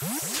Huh?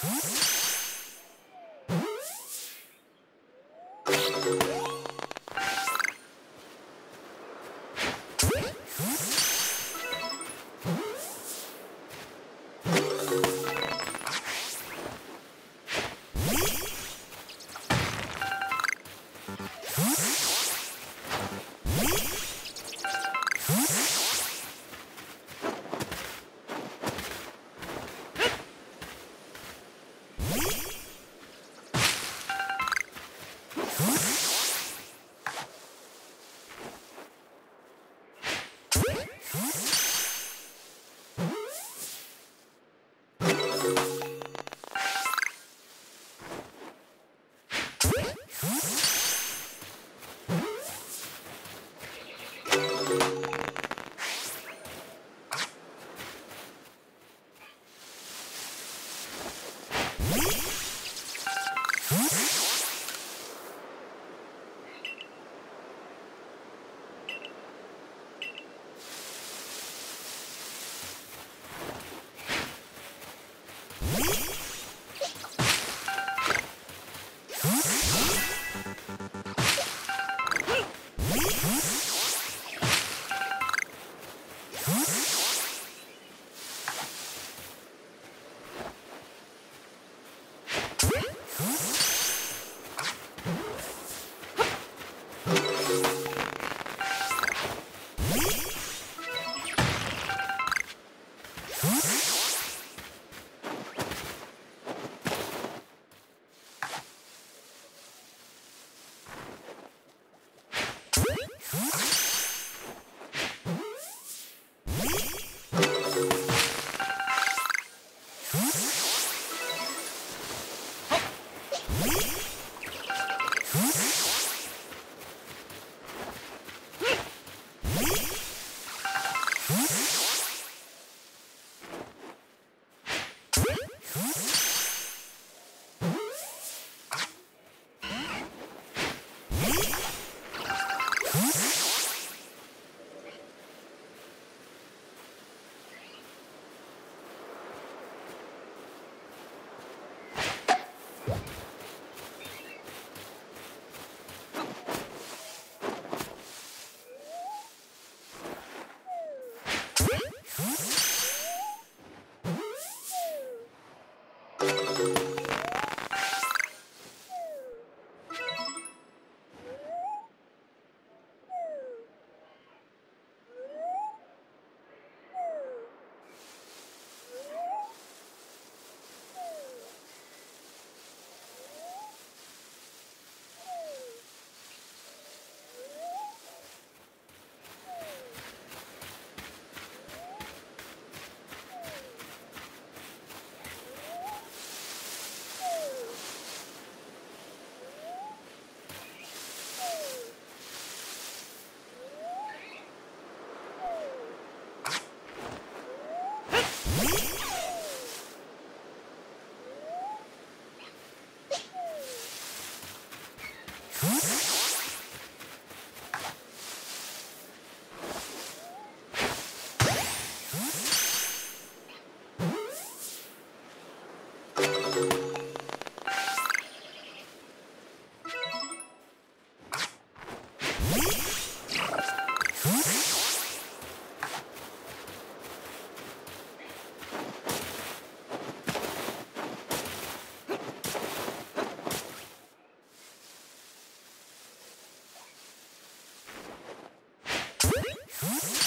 Huh? Huh?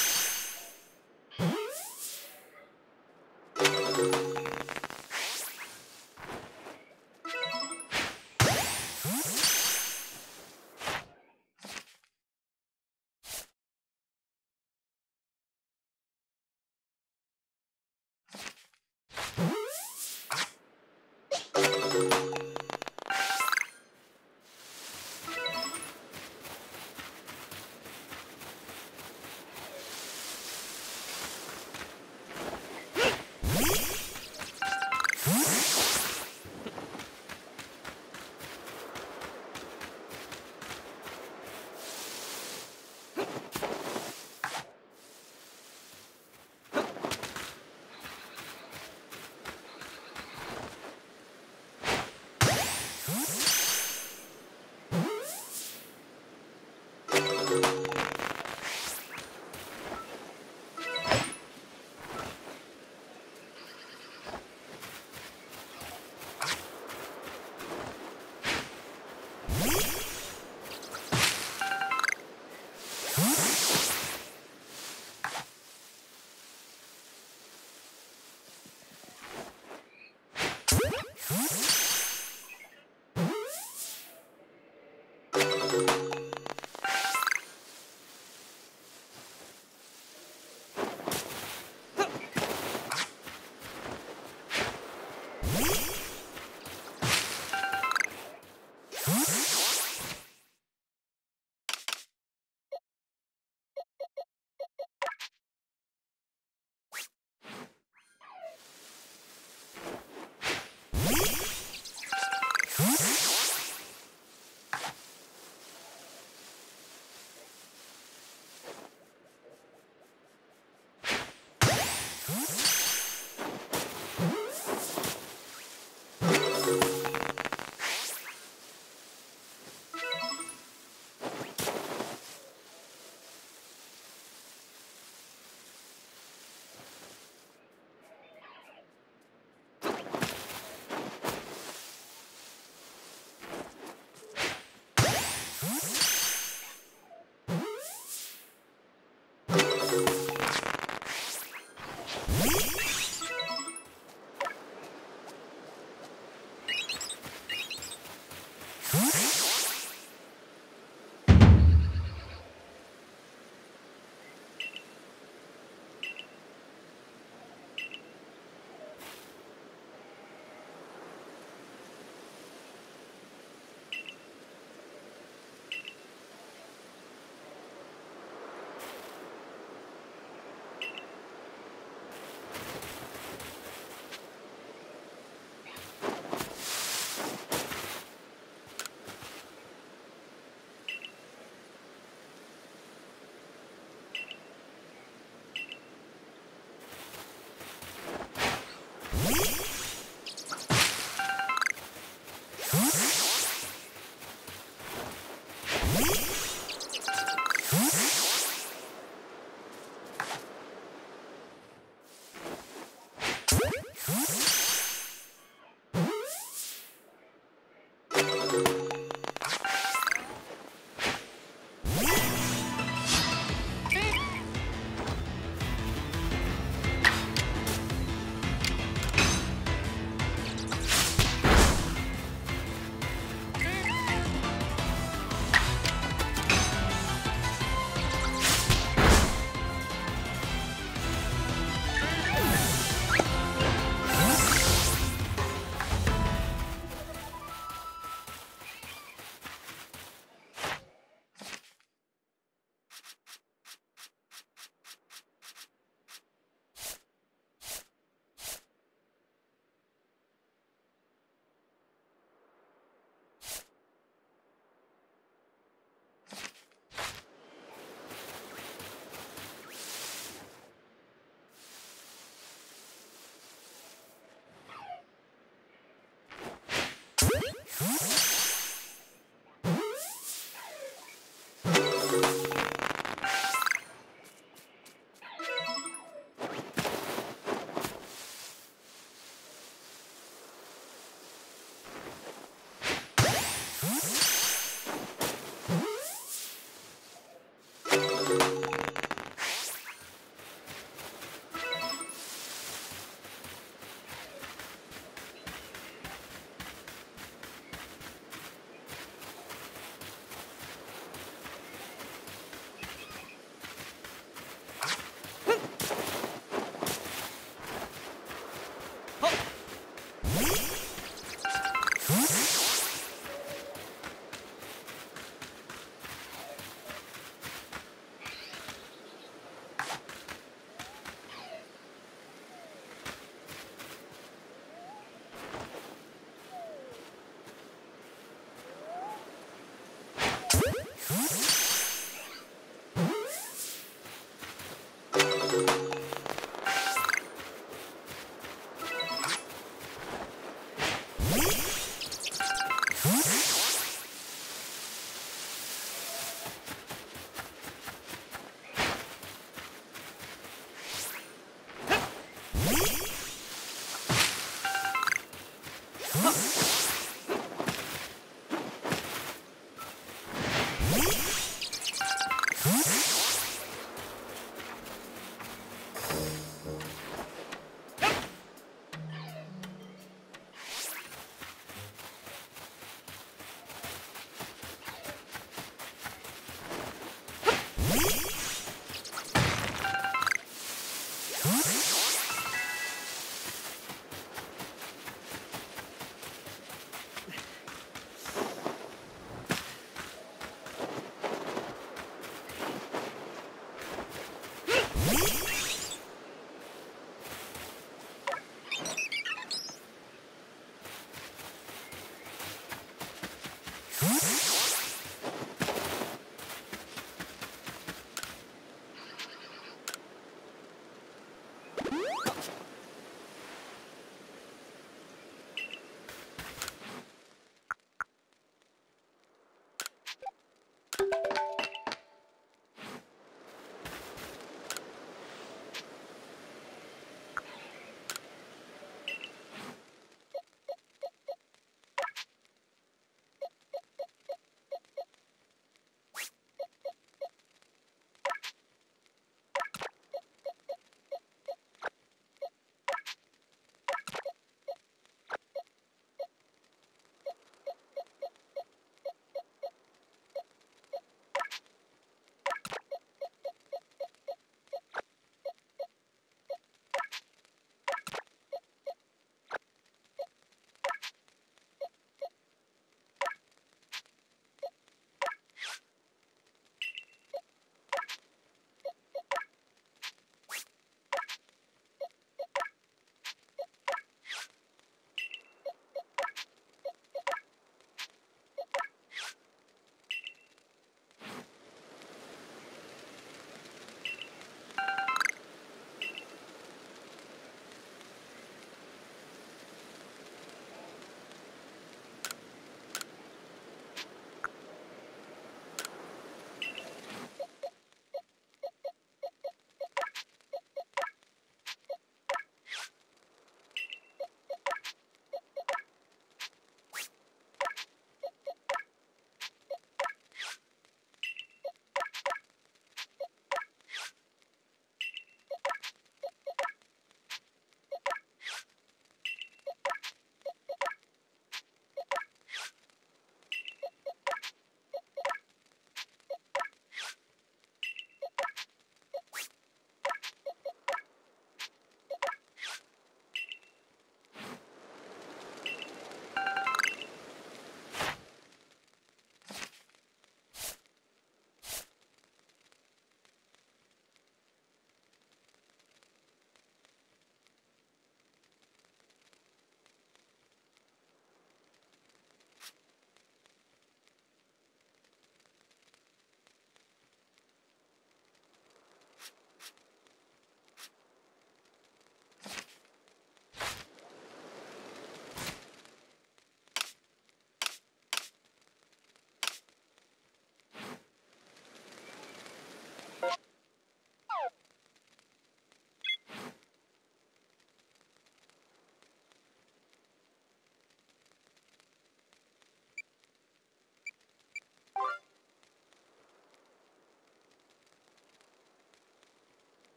You